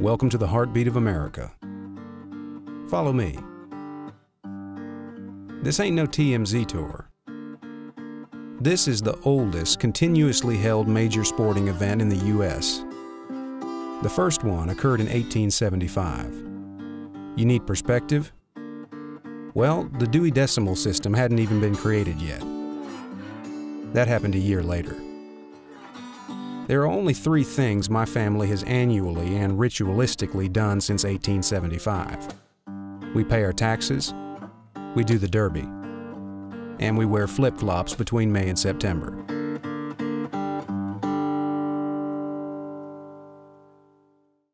Welcome to the heartbeat of America. Follow me. This ain't no TMZ tour. This is the oldest continuously held major sporting event in the U.S. The first one occurred in 1875. You need perspective? Well, the Dewey Decimal System hadn't even been created yet. That happened a year later. There are only three things my family has annually and ritualistically done since 1875. We pay our taxes, we do the Derby, and we wear flip-flops between May and September.